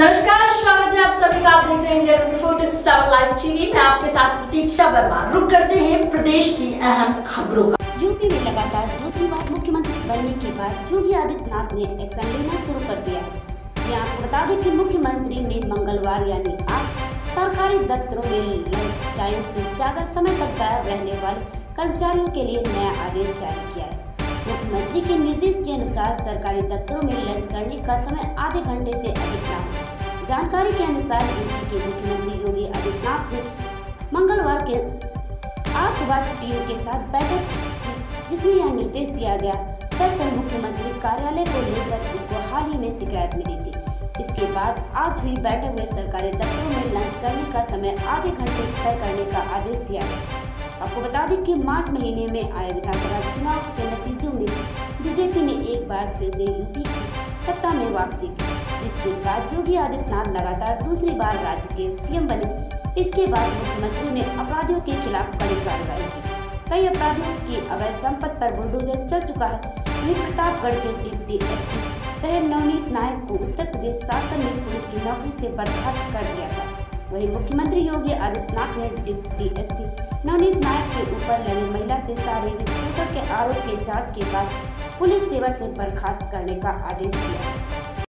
नमस्कार, स्वागत है आप सभी का। आप देख रहे हैं इंडिया सेवन लाइव टीवी मैं। आपके साथ प्रतीक्षा वर्मा। रुक करते हैं प्रदेश की अहम खबरों का। यूपी में लगातार दूसरी बार मुख्यमंत्री बनने के बाद योगी आदित्यनाथ ने एक्शन लेना शुरू कर दिया। है जी आपको बता दें कि मुख्यमंत्री ने मंगलवार यानी आज सरकारी दफ्तरों में लंच टाइम से ज़्यादा समय तक गायब रहने वाले कर्मचारियों के लिए नया आदेश जारी किया है। मुख्यमंत्री के निर्देश के अनुसार सरकारी दफ्तरों में लंच करने का समय आधे घंटे से अधिक हो जानकारी के अनुसार यूपी के मुख्यमंत्री योगी आदित्यनाथ ने मंगलवार के आज सुबह टीम के साथ बैठक जिसमें यह निर्देश दिया गया, दरअसल मुख्यमंत्री कार्यालय को लेकर इसको हाल ही में शिकायत मिली थी। इसके बाद आज हुई बैठक में सरकारी दफ्तरों में लंच करने का समय आधे घंटे तय करने का आदेश दिया गया। आपको बता दें कि मार्च महीने में आए विधानसभा बीजेपी ने एक बार फिर से यूपी की सत्ता में वापसी की, जिसके बाद योगी आदित्यनाथ लगातार दूसरी बार राज्य के सीएम बने। इसके बाद मुख्यमंत्री ने अपराधियों के खिलाफ कड़ी कार्रवाई की। कई अपराधियों की अवैध संपत्ति पर बुलडोजर चल चुका है। वही प्रतापगढ़ के डिप्टी एसपी रहे नवनीत नायक को उत्तर प्रदेश शासन ने पुलिस की नौकरी से बर्खास्त कर दिया था। वहीं मुख्यमंत्री योगी आदित्यनाथ ने डिप्टी एसपी नवनीत नायक के लड़ी महिला से शारीरिक शोषण के आरोप के जाँच के बाद पुलिस सेवा से बर्खास्त करने का आदेश दिया।